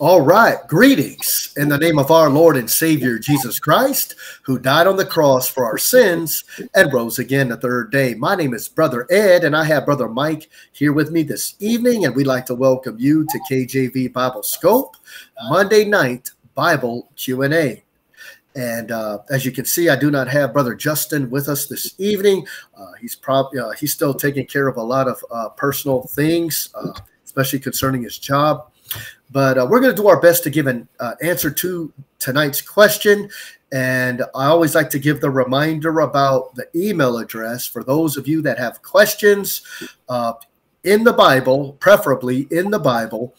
All right, greetings in the name of our Lord and Savior Jesus Christ, who died on the cross for our sins and rose again the third day. My name is Brother Ed, and I have Brother Mike here with me this evening, and we'd like to welcome you to KJV Bible Scope Monday night Bible Q&A. And uh, as you can see, I do not have Brother Justin with us this evening. Uh, he's probably uh, he's still taking care of a lot of uh, personal things, uh, especially concerning his job. But uh, we're going to do our best to give an uh, answer to tonight's question. And I always like to give the reminder about the email address for those of you that have questions uh, in the Bible, preferably in the Bible.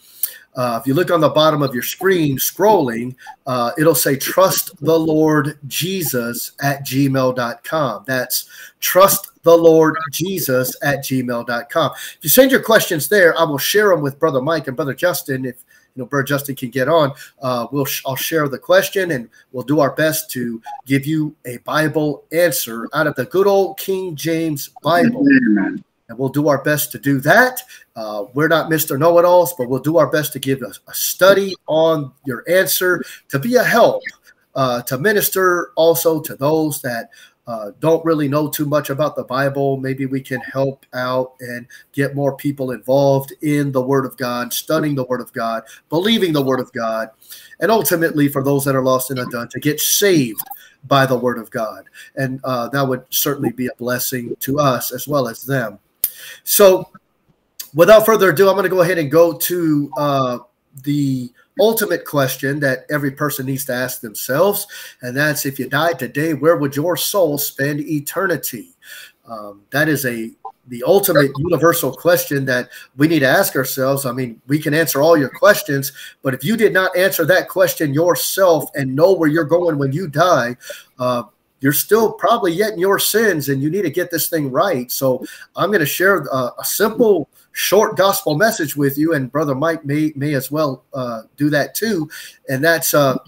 Uh, if you look on the bottom of your screen scrolling, uh, it'll say trust the Lord Jesus at gmail.com. That's trust the Lord Jesus at gmail.com. If you send your questions there, I will share them with Brother Mike and Brother Justin. If you know, Brother Justin can get on, uh, we'll sh- I'll share the question and we'll do our best to give you a Bible answer out of the good old King James Bible. Amen and we'll do our best to do that. Uh, we're not Mr. Know It Alls, but we'll do our best to give a, a study on your answer to be a help, uh, to minister also to those that uh, don't really know too much about the Bible. Maybe we can help out and get more people involved in the Word of God, studying the Word of God, believing the Word of God, and ultimately for those that are lost and undone to get saved by the Word of God. And uh, that would certainly be a blessing to us as well as them. So, without further ado, I'm going to go ahead and go to uh, the ultimate question that every person needs to ask themselves, and that's if you died today, where would your soul spend eternity? Um, that is a the ultimate universal question that we need to ask ourselves. I mean, we can answer all your questions, but if you did not answer that question yourself and know where you're going when you die, uh, you're still probably yet in your sins and you need to get this thing right. So I'm going to share a, a simple, short gospel message with you, and Brother Mike may may as well uh, do that too. And that's uh,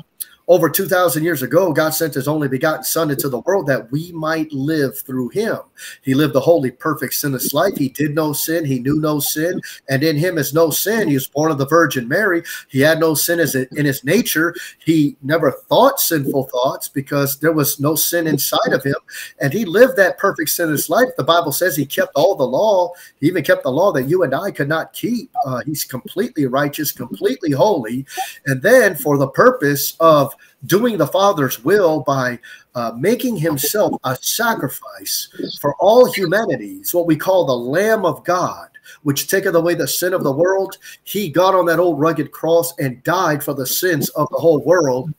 over 2,000 years ago, God sent his only begotten Son into the world that we might live through him. He lived a holy, perfect, sinless life. He did no sin. He knew no sin. And in him is no sin. He was born of the Virgin Mary. He had no sin in his nature. He never thought sinful thoughts because there was no sin inside of him. And he lived that perfect, sinless life. The Bible says he kept all the law. He even kept the law that you and I could not keep. Uh, he's completely righteous, completely holy. And then for the purpose of doing the Father's will by uh, making himself a sacrifice for all humanity. It's what we call the Lamb of God, which taketh away the sin of the world. He got on that old rugged cross and died for the sins of the whole world.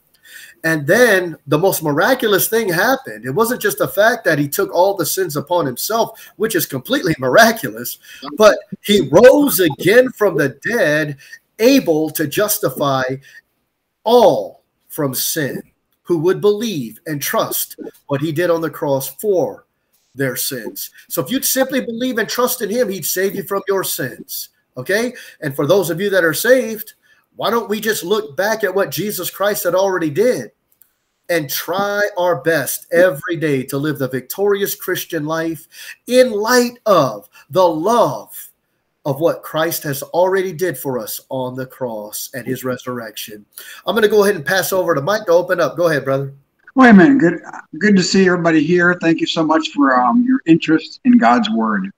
And then the most miraculous thing happened. It wasn't just the fact that he took all the sins upon himself, which is completely miraculous, but he rose again from the dead, able to justify all from sin who would believe and trust what he did on the cross for their sins. So if you'd simply believe and trust in him, he'd save you from your sins. Okay? And for those of you that are saved, why don't we just look back at what Jesus Christ had already did and try our best every day to live the victorious Christian life in light of the love of what Christ has already did for us on the cross and his resurrection. I'm going to go ahead and pass over to Mike to open up. Go ahead, brother. Wait a minute. Good, good to see everybody here. Thank you so much for um, your interest in God's word.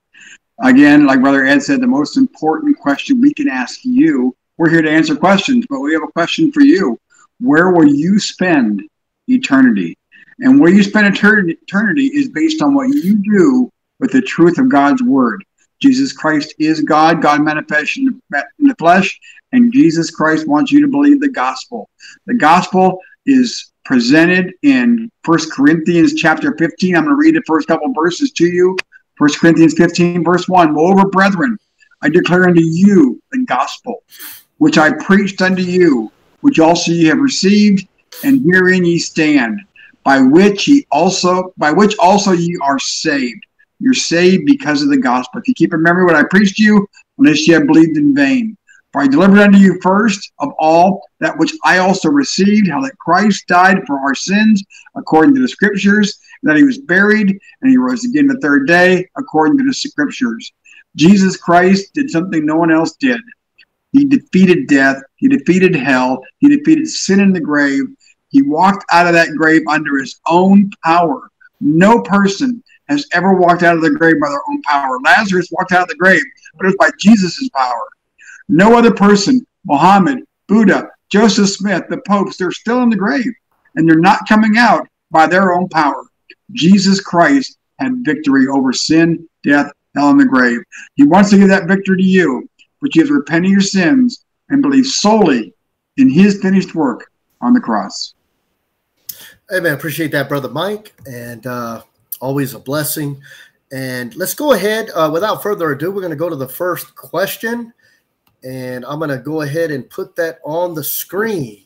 Again, like Brother Ed said, the most important question we can ask you. We're here to answer questions, but we have a question for you. Where will you spend eternity? And where you spend eternity is based on what you do with the truth of God's word. Jesus Christ is God, God manifest in the flesh, and Jesus Christ wants you to believe the gospel. The gospel is presented in First Corinthians chapter 15. I'm going to read the first couple verses to you. First Corinthians 15, verse 1. Moreover, brethren, I declare unto you the gospel, which I preached unto you, which also ye have received, and herein ye stand, by which ye also by which also ye are saved you're saved because of the gospel. If you keep remembering what I preached to you, unless you have believed in vain. For I delivered unto you first of all that which I also received, how that Christ died for our sins according to the scriptures, that he was buried, and he rose again the third day according to the scriptures. Jesus Christ did something no one else did. He defeated death. He defeated hell. He defeated sin in the grave. He walked out of that grave under his own power. No person has ever walked out of the grave by their own power. Lazarus walked out of the grave, but it was by Jesus' power. No other person, Muhammad, Buddha, Joseph Smith, the popes, they're still in the grave and they're not coming out by their own power. Jesus Christ had victory over sin, death, hell, and the grave. He wants to give that victory to you, but you have to repent of your sins and believe solely in his finished work on the cross. Amen. Appreciate that, Brother Mike. And uh, always a blessing. And let's go ahead. Uh, without further ado, we're going to go to the first question. And I'm going to go ahead and put that on the screen.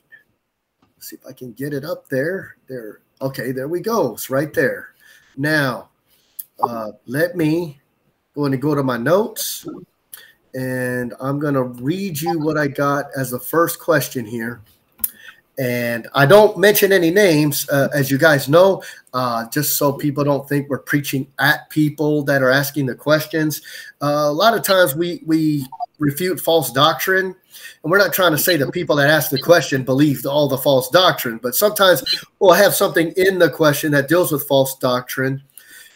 Let's see if I can get it up there. There. Okay, there we go. It's right there. Now, uh, let me go and go to my notes. And I'm going to read you what I got as the first question here. And I don't mention any names, uh, as you guys know, uh, just so people don't think we're preaching at people that are asking the questions. Uh, a lot of times we we refute false doctrine, and we're not trying to say the people that ask the question believe all the false doctrine, but sometimes we'll have something in the question that deals with false doctrine,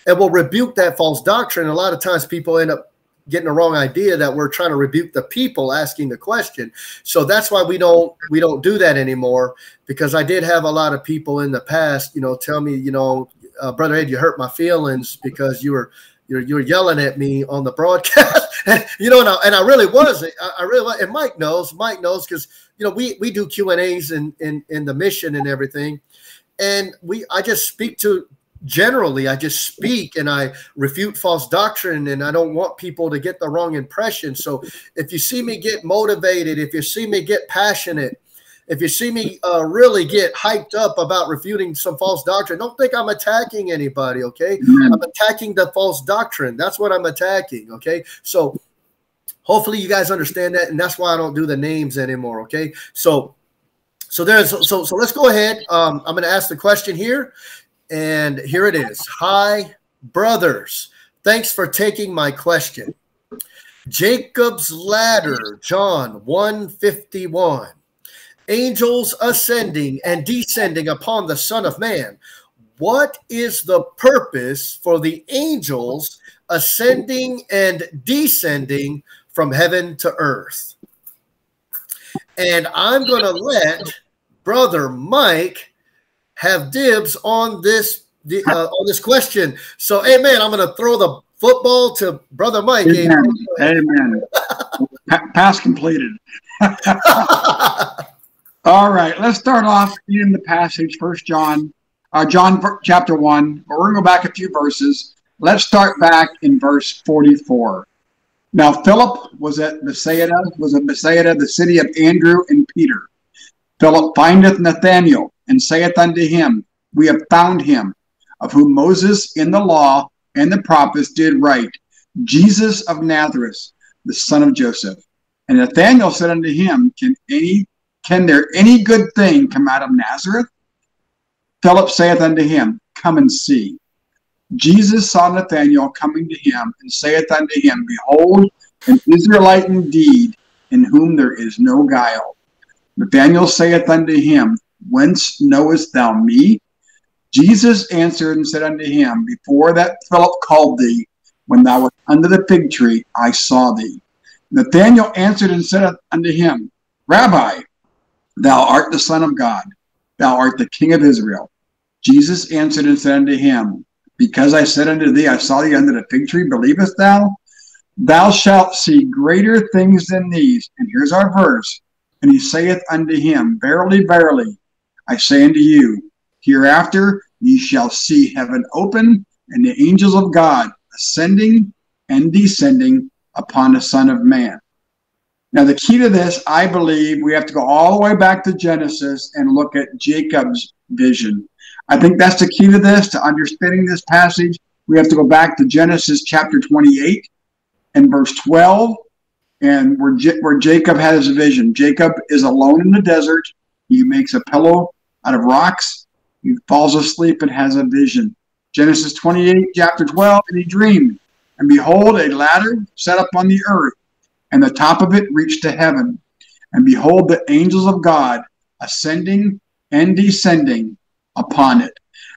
and we'll rebuke that false doctrine. A lot of times people end up getting the wrong idea that we're trying to rebuke the people asking the question. So that's why we don't we don't do that anymore because I did have a lot of people in the past, you know, tell me, you know, uh, brother Ed, you hurt my feelings because you were you're, you're yelling at me on the broadcast, you know, and I, and I really was, I, I really was, and Mike knows, Mike knows because you know we we do Q and A's in in in the mission and everything, and we I just speak to generally i just speak and i refute false doctrine and i don't want people to get the wrong impression. So if you see me get motivated if you see me get passionate if you see me uh, really get hyped up about refuting some false doctrine don't think i'm attacking anybody okay? I'm attacking the false doctrine. That's what i'm attacking okay? So hopefully you guys understand that and that's why i don't do the names anymore okay? So so there's so so let's go ahead. Um, i'm going to ask the question here and here it is. Hi, brothers. Thanks for taking my question. Jacob's ladder, John 151. Angels ascending and descending upon the Son of Man. What is the purpose for the angels ascending and descending from heaven to earth? And I'm going to let Brother Mike have dibs on this uh, on this question. So, hey man, I'm going to throw the football to brother Mike. Amen. Amen. Pass completed. All right, let's start off in the passage, First John, uh, John chapter one. But we're going to go back a few verses. Let's start back in verse 44. Now Philip was at Bethsaida, was at Bethsaida, the city of Andrew and Peter. Philip findeth Nathanael and saith unto him, We have found him, of whom Moses in the law and the prophets did write, Jesus of Nazareth, the son of Joseph. And Nathanael said unto him, Can any can there any good thing come out of Nazareth? Philip saith unto him, Come and see. Jesus saw Nathanael coming to him, and saith unto him, Behold, an Israelite indeed, in whom there is no guile. Nathanael saith unto him, Whence knowest thou me? Jesus answered and said unto him, Before that Philip called thee, when thou wast under the fig tree, I saw thee. Nathanael answered and said unto him, Rabbi, thou art the Son of God, thou art the King of Israel. Jesus answered and said unto him, Because I said unto thee, I saw thee under the fig tree, believest thou? Thou shalt see greater things than these. And here's our verse. And he saith unto him, Verily, verily, I say unto you, hereafter ye shall see heaven open and the angels of God ascending and descending upon the Son of Man. Now, the key to this, I believe, we have to go all the way back to Genesis and look at Jacob's vision. I think that's the key to this, to understanding this passage. We have to go back to Genesis chapter 28 and verse 12, and where, where Jacob has a vision. Jacob is alone in the desert. He makes a pillow out of rocks. He falls asleep and has a vision. Genesis 28, chapter 12, and he dreamed. And behold, a ladder set up on the earth, and the top of it reached to heaven. and behold, the angels of God ascending and descending upon it.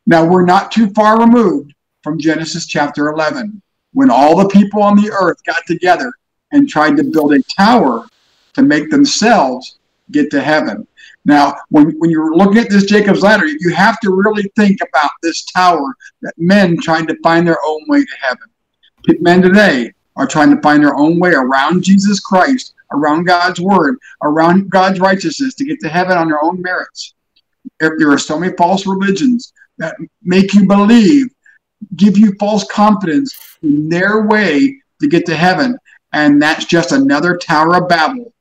Now, we're not too far removed from Genesis chapter 11, when all the people on the earth got together and tried to build a tower to make themselves get to heaven. Now, when, when you're looking at this Jacob's ladder, you have to really think about this tower that men trying to find their own way to heaven. Men today are trying to find their own way around Jesus Christ, around God's word, around God's righteousness to get to heaven on their own merits. There are so many false religions that make you believe, give you false confidence in their way to get to heaven. And that's just another Tower of Babel.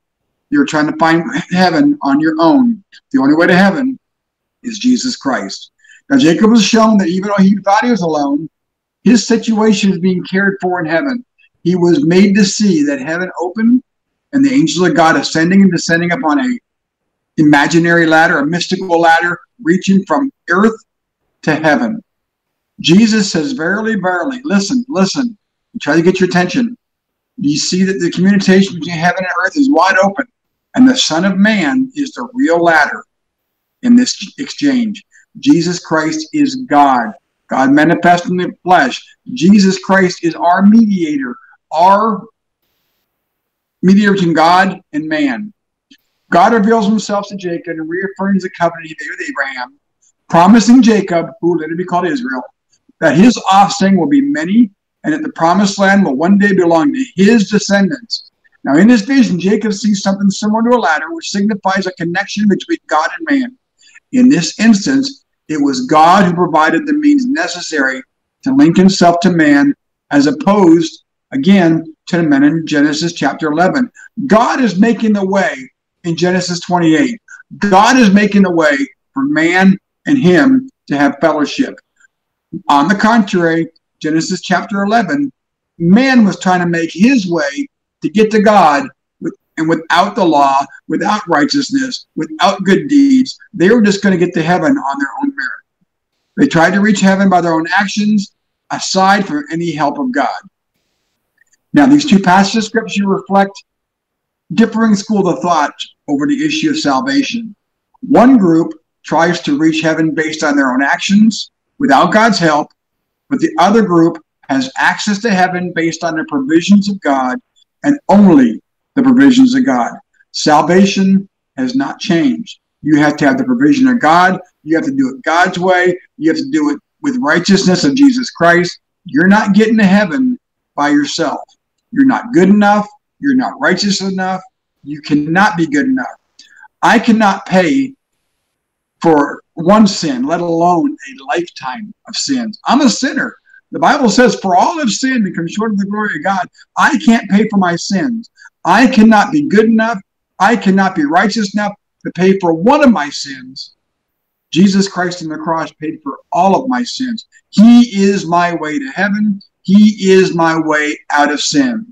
You're trying to find heaven on your own. The only way to heaven is Jesus Christ. Now, Jacob was shown that even though he thought he was alone, his situation is being cared for in heaven. He was made to see that heaven opened and the angels of God ascending and descending upon a imaginary ladder, a mystical ladder, reaching from earth to heaven. Jesus says, Verily, verily, listen, listen, try to get your attention. You see that the communication between heaven and earth is wide open, and the Son of Man is the real ladder in this exchange. Jesus Christ is God, God manifest in the flesh. Jesus Christ is our mediator, our mediator between God and man. God reveals himself to Jacob and reaffirms the covenant he made with Abraham, promising Jacob, who will later be called Israel, that his offspring will be many and that the promised land will one day belong to his descendants. Now, in this vision, Jacob sees something similar to a ladder, which signifies a connection between God and man. In this instance, it was God who provided the means necessary to link himself to man, as opposed, again, to the men in Genesis chapter 11. God is making the way in Genesis 28. God is making the way for man and him to have fellowship. On the contrary, Genesis chapter 11, man was trying to make his way to get to God and without the law, without righteousness, without good deeds. They were just going to get to heaven on their own merit. They tried to reach heaven by their own actions, aside from any help of God. Now, these two passages of scripture reflect differing schools of thought over the issue of salvation. One group tries to reach heaven based on their own actions without God's help, but the other group has access to heaven based on the provisions of God and only the provisions of God. Salvation has not changed. You have to have the provision of God. You have to do it God's way. You have to do it with righteousness of Jesus Christ. You're not getting to heaven by yourself. You're not good enough. You're not righteous enough. You cannot be good enough. I cannot pay for one sin, let alone a lifetime of sins. I'm a sinner. The Bible says, For all have sinned and come short of the glory of God. I can't pay for my sins. I cannot be good enough. I cannot be righteous enough to pay for one of my sins. Jesus Christ on the cross paid for all of my sins. He is my way to heaven. He is my way out of sin.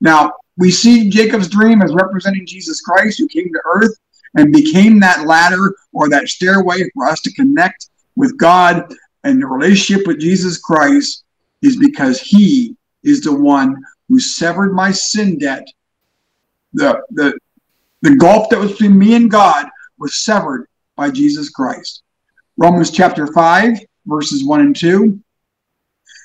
Now, we see Jacob's dream as representing Jesus Christ who came to earth and became that ladder or that stairway for us to connect with God and the relationship with Jesus Christ is because he is the one who severed my sin debt. The, the, the gulf that was between me and God was severed by Jesus Christ. Romans chapter 5, verses 1 and 2.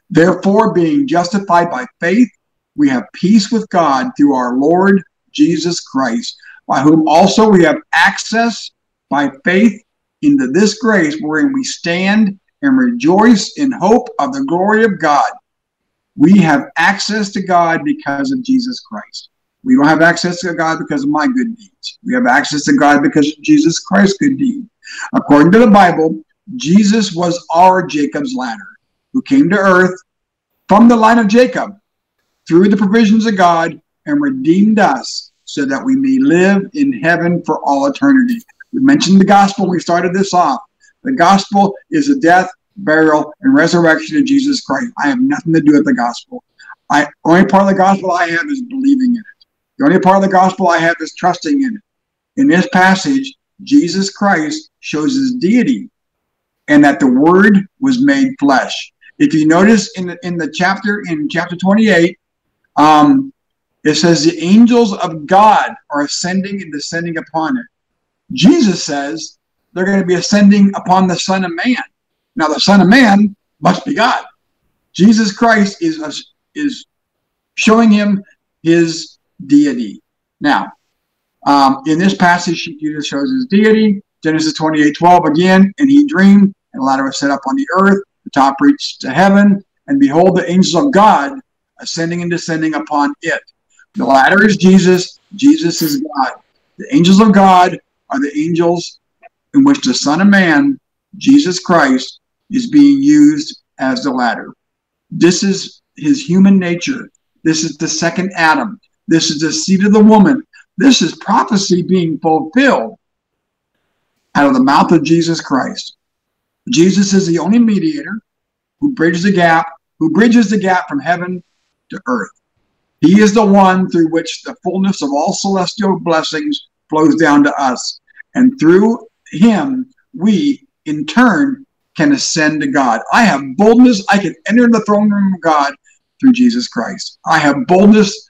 Therefore, being justified by faith, we have peace with God through our Lord Jesus Christ, by whom also we have access by faith into this grace wherein we stand and rejoice in hope of the glory of God. We have access to God because of Jesus Christ. We don't have access to God because of my good deeds. We have access to God because of Jesus Christ's good deed. According to the Bible, Jesus was our Jacob's ladder who came to earth from the line of Jacob through the provisions of God and redeemed us so that we may live in heaven for all eternity. We mentioned the gospel we started this off. The gospel is the death, burial, and resurrection of Jesus Christ. I have nothing to do with the gospel. I only part of the gospel I have is believing in it. The only part of the gospel I have is trusting in it. In this passage, Jesus Christ shows his deity and that the word was made flesh. If you notice in the, in the chapter, in chapter 28, um, It says the angels of God are ascending and descending upon it. Jesus says they're going to be ascending upon the Son of Man. Now, the Son of Man must be God. Jesus Christ is, is showing him his deity. Now, um, in this passage, Jesus shows his deity. Genesis 28 12 again, and he dreamed, and a ladder was set up on the earth, the top reached to heaven, and behold, the angels of God ascending and descending upon it. The ladder is Jesus, Jesus is God. The angels of God are the angels in which the Son of Man, Jesus Christ, is being used as the ladder. This is his human nature. This is the second Adam. This is the seed of the woman. This is prophecy being fulfilled out of the mouth of Jesus Christ. Jesus is the only mediator who bridges the gap, who bridges the gap from heaven to earth. He is the one through which the fullness of all celestial blessings flows down to us. And through him, we in turn can ascend to God. I have boldness. I can enter the throne room of God through Jesus Christ. I have boldness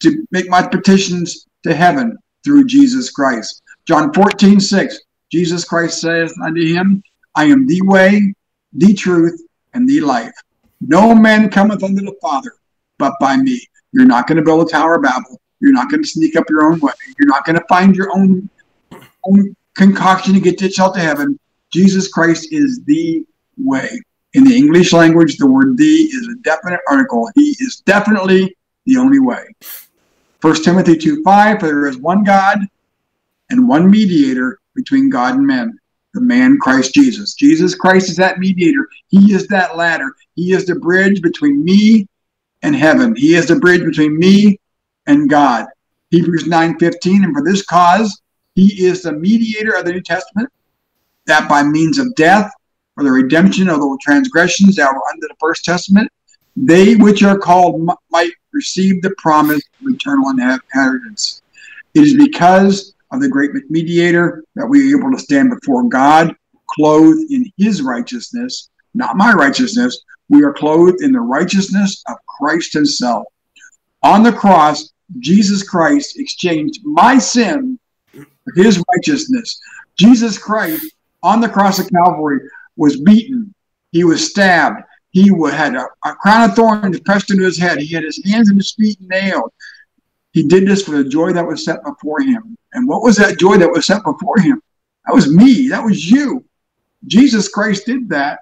to make my petitions to heaven through Jesus Christ. John 14, 6. Jesus Christ says unto him, I am the way, the truth, and the life. No man cometh unto the Father but by me. You're not going to build a Tower of Babel. You're not going to sneak up your own way. You're not going to find your own, own concoction to get yourself to heaven. Jesus Christ is the way. In the English language, the word the is a definite article. He is definitely the only way. 1 Timothy 2 5, for there is one God and one mediator between God and men, the man Christ Jesus. Jesus Christ is that mediator. He is that ladder. He is the bridge between me and heaven. He is the bridge between me and God. Hebrews 9:15 and for this cause he is the mediator of the New Testament that by means of death for the redemption of the transgressions that were under the first testament they which are called might receive the promise of eternal inheritance. It is because of the great mediator that we are able to stand before God clothed in his righteousness, not my righteousness. We are clothed in the righteousness of Christ himself. On the cross, Jesus Christ exchanged my sin his righteousness. Jesus Christ on the cross of Calvary was beaten. He was stabbed. He had a, a crown of thorns pressed into his head. He had his hands and his feet nailed. He did this for the joy that was set before him. And what was that joy that was set before him? That was me. That was you. Jesus Christ did that.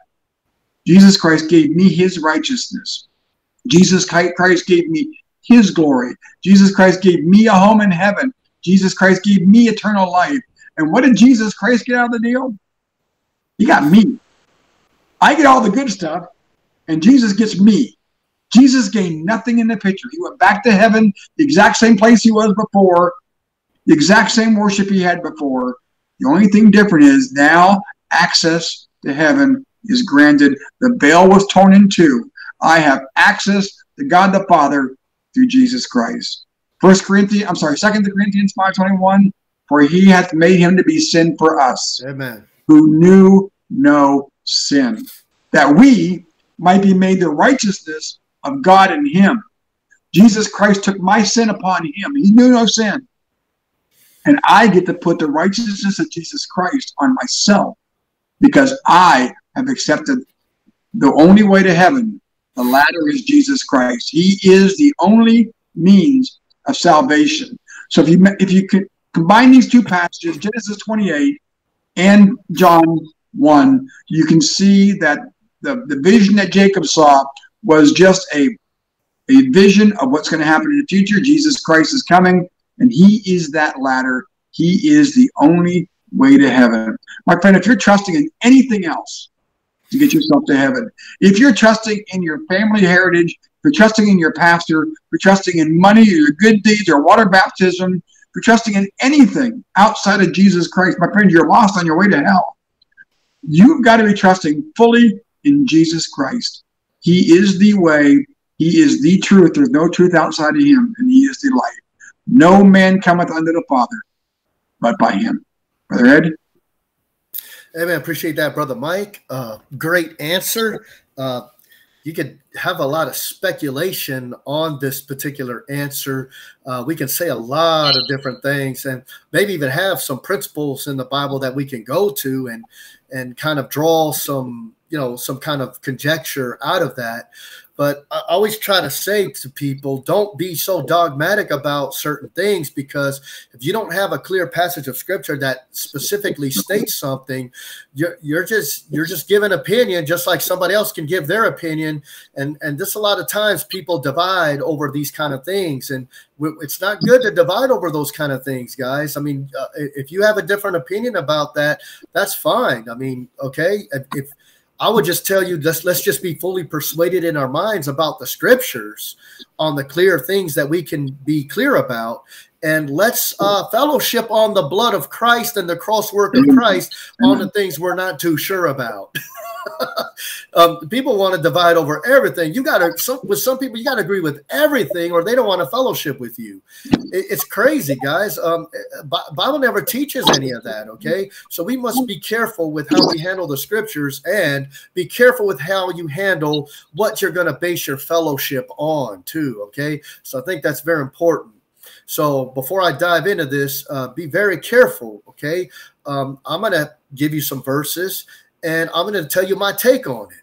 Jesus Christ gave me his righteousness. Jesus Christ gave me his glory. Jesus Christ gave me a home in heaven. Jesus Christ gave me eternal life. And what did Jesus Christ get out of the deal? He got me. I get all the good stuff, and Jesus gets me. Jesus gained nothing in the picture. He went back to heaven, the exact same place he was before, the exact same worship he had before. The only thing different is now access to heaven is granted. The veil was torn in two. I have access to God the Father through Jesus Christ. First Corinthians, I'm sorry, Second Corinthians 5:21, for he hath made him to be sin for us. Amen. Who knew no sin. That we might be made the righteousness of God in him. Jesus Christ took my sin upon him. He knew no sin. And I get to put the righteousness of Jesus Christ on myself because I have accepted the only way to heaven. The ladder is Jesus Christ. He is the only means of salvation. So if you if you could combine these two passages, Genesis 28 and John 1, you can see that the, the vision that Jacob saw was just a, a vision of what's going to happen in the future. Jesus Christ is coming, and he is that ladder. He is the only way to heaven. My friend, if you're trusting in anything else to get yourself to heaven, if you're trusting in your family heritage, you're trusting in your pastor, you're trusting in money or your good deeds or water baptism, you're trusting in anything outside of Jesus Christ, my friend, you're lost on your way to hell. You've got to be trusting fully in Jesus Christ. He is the way, He is the truth. There's no truth outside of Him, and He is the light. No man cometh unto the Father but by Him. Brother Ed? Amen. Appreciate that, Brother Mike. Uh, great answer. Uh, you could have a lot of speculation on this particular answer. Uh, we can say a lot of different things, and maybe even have some principles in the Bible that we can go to and and kind of draw some you know some kind of conjecture out of that. But I always try to say to people, don't be so dogmatic about certain things because if you don't have a clear passage of scripture that specifically states something, you're, you're just you're just giving opinion, just like somebody else can give their opinion. And and this a lot of times people divide over these kind of things, and it's not good to divide over those kind of things, guys. I mean, uh, if you have a different opinion about that, that's fine. I mean, okay, if I would just tell you let's let's just be fully persuaded in our minds about the scriptures on the clear things that we can be clear about. And let's uh, fellowship on the blood of Christ and the cross work of Christ on the things we're not too sure about. um, people want to divide over everything. You got to some, with some people, you got to agree with everything, or they don't want to fellowship with you. It, it's crazy, guys. Um, Bible never teaches any of that. Okay, so we must be careful with how we handle the scriptures, and be careful with how you handle what you're going to base your fellowship on, too. Okay, so I think that's very important. So before I dive into this, uh, be very careful. Okay, um, I'm going to give you some verses and I'm going to tell you my take on it.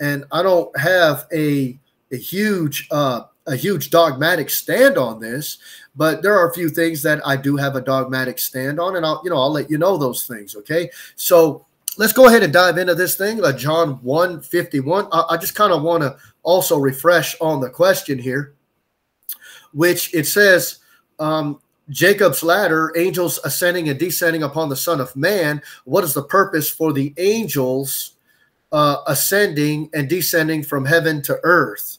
And I don't have a a huge uh, a huge dogmatic stand on this, but there are a few things that I do have a dogmatic stand on, and I'll you know I'll let you know those things. Okay, so let's go ahead and dive into this thing. Uh, John 1 51. I, I just kind of want to also refresh on the question here, which it says, um, Jacob's ladder, angels ascending and descending upon the Son of Man. What is the purpose for the angels uh, ascending and descending from heaven to earth?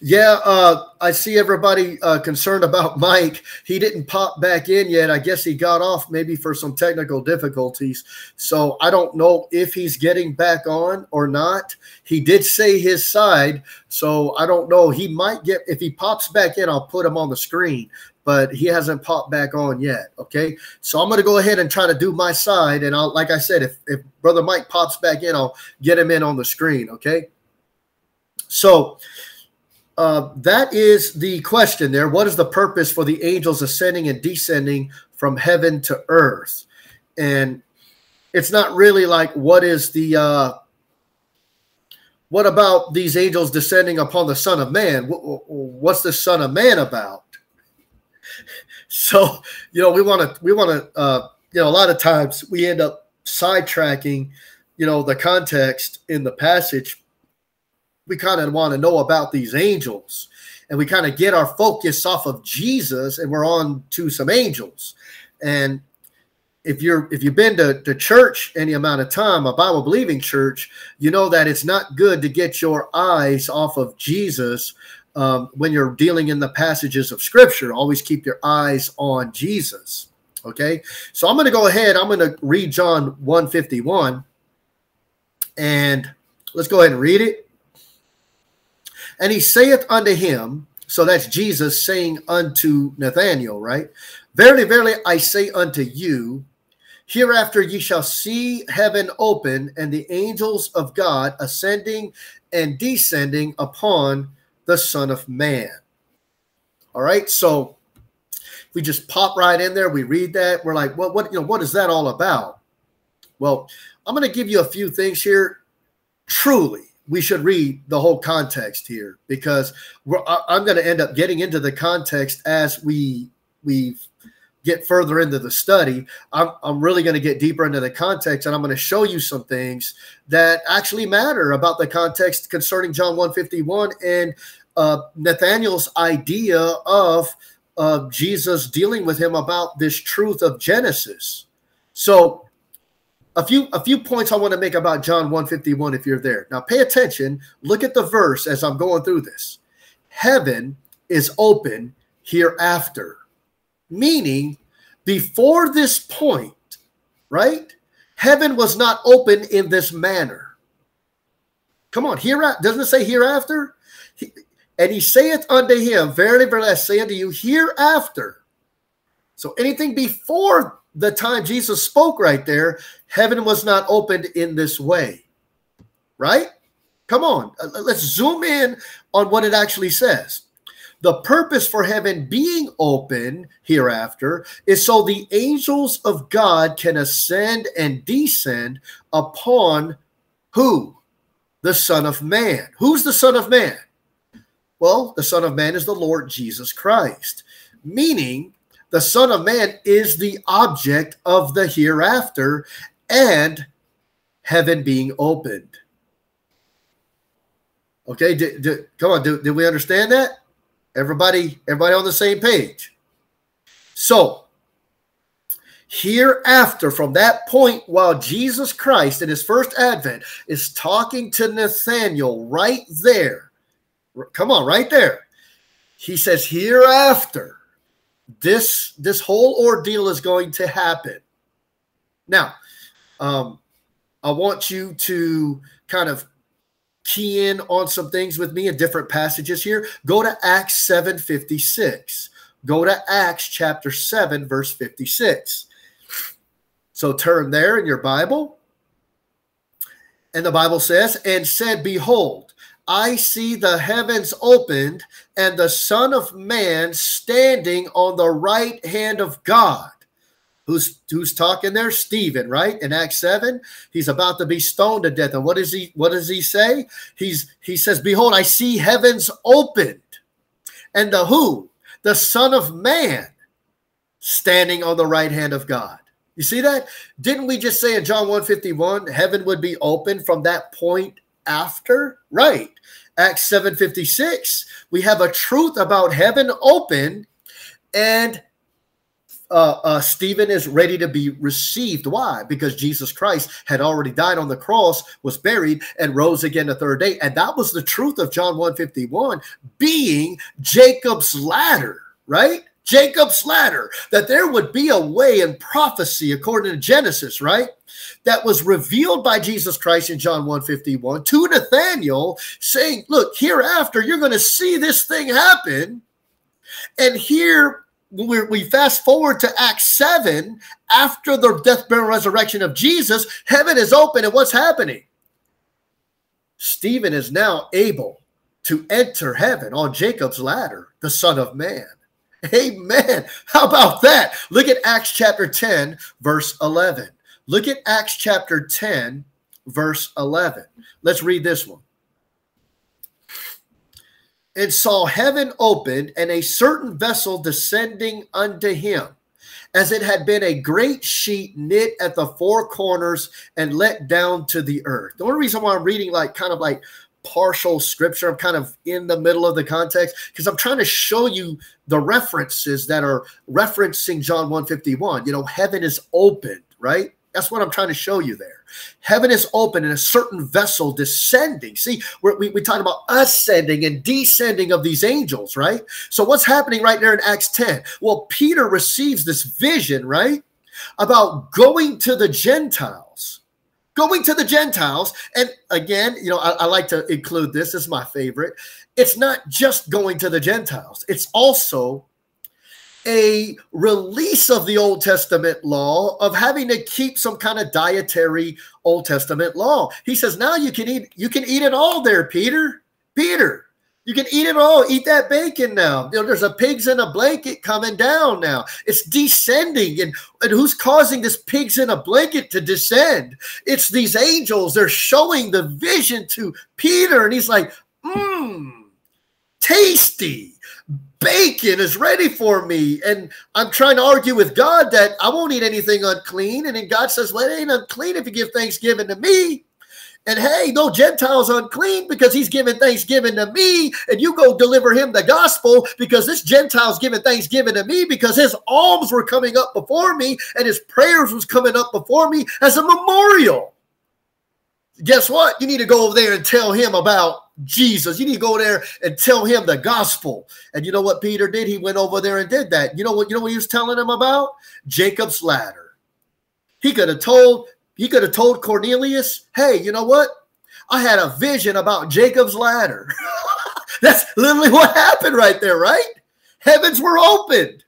Yeah, uh, I see everybody uh, concerned about Mike. He didn't pop back in yet. I guess he got off maybe for some technical difficulties. So I don't know if he's getting back on or not. He did say his side. So I don't know. He might get, if he pops back in, I'll put him on the screen but he hasn't popped back on yet. Okay. So I'm going to go ahead and try to do my side. And I'll, like I said, if, if Brother Mike pops back in, I'll get him in on the screen. Okay. So uh, that is the question there. What is the purpose for the angels ascending and descending from heaven to earth? And it's not really like what is the, uh, what about these angels descending upon the Son of Man? What's the Son of Man about? So you know we want to we want to uh, you know a lot of times we end up sidetracking you know the context in the passage. We kind of want to know about these angels and we kind of get our focus off of jesus and we're on to some angels. And if you're if you've been to, to church any amount of time a bible believing church you know that it's not good to get your eyes off of jesus um, when you're dealing in the passages of scripture. Always keep your eyes on Jesus. Okay. So I'm going to go ahead. I'm going to read John 151. And let's go ahead and read it. And he saith unto him, so that's Jesus saying unto Nathanael, right? Verily, verily, I say unto you, hereafter ye shall see heaven open and the angels of God ascending and descending upon the Son of Man. All right, so we just pop right in there, we read that, we're like, what, what, you know, what is that all about? Well, I'm going to give you a few things here. Truly, we should read the whole context here because I'm going to end up getting into the context as we we get further into the study. I'm, I'm really going to get deeper into the context and I'm going to show you some things that actually matter about the context concerning John 151 and uh, Nathanael's idea of uh, Jesus dealing with him about this truth of Genesis. So, a few a few points I want to make about John 151 if you're there. Now pay attention, look at the verse as I'm going through this. Heaven is open hereafter. Meaning before this point, right? Heaven was not open in this manner. Come on, here doesn't it say hereafter? And he saith unto him, Verily, verily, I say unto you, hereafter. So anything before the time Jesus spoke right there, heaven was not opened in this way. Right? Come on, uh, let's zoom in on what it actually says. The purpose for heaven being open hereafter is so the angels of God can ascend and descend upon who? The Son of Man. Who's the Son of Man? Well, the Son of Man is the Lord Jesus Christ, meaning the Son of Man is the object of the hereafter and heaven being opened. Okay, do, do, come on, do, we understand that? Everybody, everybody on the same page. So, hereafter, from that point, while Jesus Christ in his first advent is talking to Nathanael right there, come on, right there, he says, hereafter, this this whole ordeal is going to happen. Now, um, I want you to kind of key in on some things with me in different passages here. Go to Acts 7:56. Go to Acts chapter 7 verse 56. So turn there in your Bible. And the Bible says, and said, Behold, I see the heavens opened and the Son of Man standing on the right hand of God. Who's who's talking there? Stephen, right? In Acts 7, he's about to be stoned to death. And what does he what does he say? He's he says, Behold, I see heavens opened, and the who? The Son of Man standing on the right hand of God. You see that? Didn't we just say in John 151 heaven would be open from that point after? Right. Acts 7:56, we have a truth about heaven open and uh, uh, Stephen is ready to be received. Why? Because Jesus Christ had already died on the cross, was buried, and rose again the third day. And that was the truth of John 151 being Jacob's ladder, right? Jacob's ladder, that there would be a way in prophecy, according to Genesis, right? That was revealed by Jesus Christ in John 151 to Nathanael, saying, Look, hereafter, you're going to see this thing happen. And here we, we fast forward to Acts 7, after the death, burial, resurrection of Jesus, heaven is open, and what's happening? Stephen is now able to enter heaven on Jacob's ladder, the Son of Man. Amen. How about that? Look at Acts chapter 10, verse 11. Look at Acts chapter 10, verse 11. Let's read this one and saw heaven opened and a certain vessel descending unto him, as it had been a great sheet knit at the four corners and let down to the earth. The only reason why I'm reading like kind of like partial scripture, I'm kind of in the middle of the context because I'm trying to show you the references that are referencing John 151. You know, heaven is opened, right? That's what I'm trying to show you there. Heaven is open and a certain vessel descending. See, we we, talk about ascending and descending of these angels, right? So, what's happening right there in Acts 10? Well, Peter receives this vision, right? About going to the Gentiles. Going to the Gentiles. And again, you know, I, I like to include this, this is my favorite. It's not just going to the Gentiles, it's also a release of the Old Testament law of having to keep some kind of dietary Old Testament law. He says, now you can eat, you can eat it all there, Peter. Peter, you can eat it all. Eat that bacon now. You know, there's a pigs in a blanket coming down now. It's descending. And, and who's causing this pigs in a blanket to descend? It's these angels. They're showing the vision to Peter. And he's like, mmm, tasty bacon is ready for me. And I'm trying to argue with God that I won't eat anything unclean. And then God says, Well, it ain't unclean if you give thanksgiving to me. And hey, no Gentiles unclean because he's giving thanksgiving to me. And you go deliver him the gospel because this Gentile's giving thanksgiving to me because his alms were coming up before me and his prayers was coming up before me as a memorial. Guess what? You need to go over there and tell him about Jesus. You need to go there and tell him the gospel. And you know what Peter did? He went over there and did that. You know what? You know what he was telling him about? Jacob's ladder. He could have told he could have told Cornelius, "Hey, you know what? I had a vision about Jacob's ladder." That's literally what happened right there, right? Heavens were opened.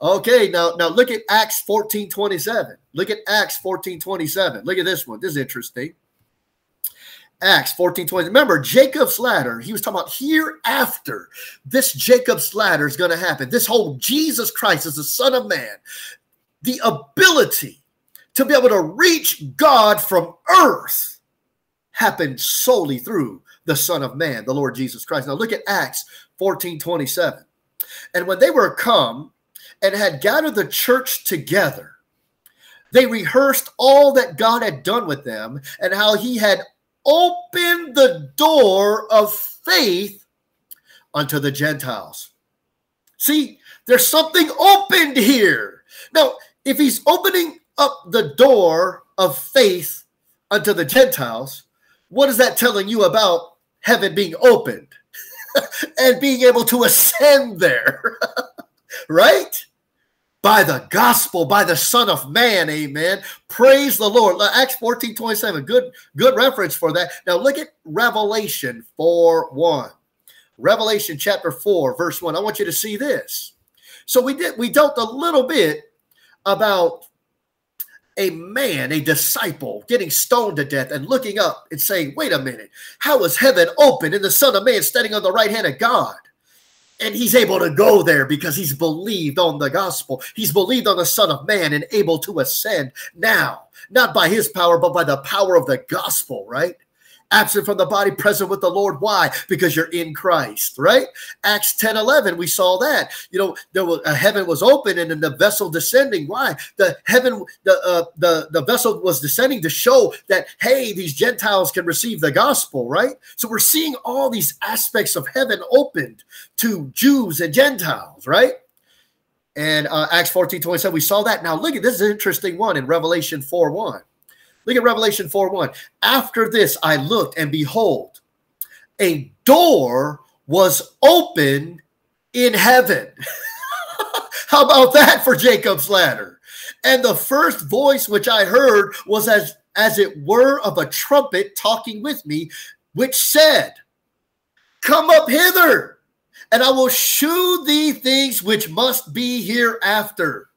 Okay, now now look at Acts 14 27. Look at Acts 14 27. Look at this one. This is interesting. Acts 14 20. Remember, Jacob's ladder, he was talking about hereafter. This Jacob's ladder is going to happen. This whole Jesus Christ is the Son of Man. The ability to be able to reach God from earth happened solely through the Son of Man, the Lord Jesus Christ. Now look at Acts 14 27. And when they were come and had gathered the church together, they rehearsed all that God had done with them and how he had opened the door of faith unto the Gentiles. See, there's something opened here. Now, if he's opening up the door of faith unto the Gentiles, what is that telling you about heaven being opened and being able to ascend there? right? By the gospel, by the Son of Man, amen. Praise the Lord. Acts 14 27. Good, good reference for that. Now look at Revelation 4 1. Revelation chapter 4, verse 1. I want you to see this. So we did we dealt a little bit about a man, a disciple, getting stoned to death and looking up and saying, Wait a minute, how is heaven open and the Son of Man standing on the right hand of God? And he's able to go there because he's believed on the gospel. He's believed on the Son of Man and able to ascend now, not by his power, but by the power of the gospel, right? Absent from the body, present with the Lord. Why? Because you're in Christ, right? Acts 10 11, we saw that. You know, there was a heaven was open and then the vessel descending. Why? The heaven, the uh, the the vessel was descending to show that hey, these Gentiles can receive the gospel, right? So we're seeing all these aspects of heaven opened to Jews and Gentiles, right? And uh, Acts 14 27, we saw that. Now look at this is an interesting one in Revelation 4 1. Look at Revelation 4 1. After this, I looked, and behold, a door was opened in heaven. How about that for Jacob's ladder? And the first voice which I heard was as, as it were of a trumpet talking with me, which said, Come up hither, and I will shew thee things which must be hereafter.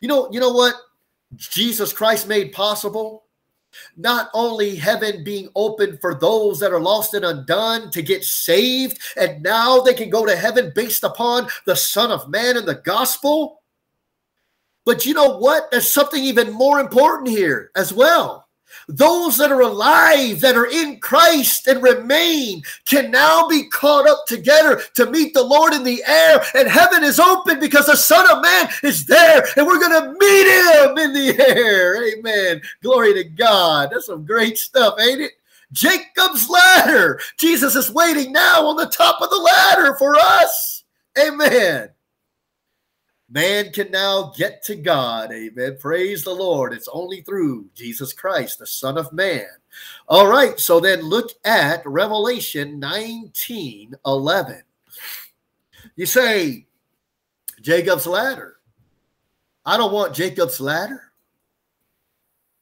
You know, you know what? Jesus Christ made possible? Not only heaven being open for those that are lost and undone to get saved, and now they can go to heaven based upon the Son of Man and the gospel. But you know what? There's something even more important here as well. Those that are alive, that are in Christ and remain, can now be caught up together to meet the Lord in the air. And heaven is open because the Son of Man is there and we're going to meet him in the air. Amen. Glory to God. That's some great stuff, ain't it? Jacob's ladder. Jesus is waiting now on the top of the ladder for us. Amen. Man can now get to God. Amen. Praise the Lord. It's only through Jesus Christ, the Son of Man. All right. So then look at Revelation 19 11. You say, Jacob's ladder. I don't want Jacob's ladder.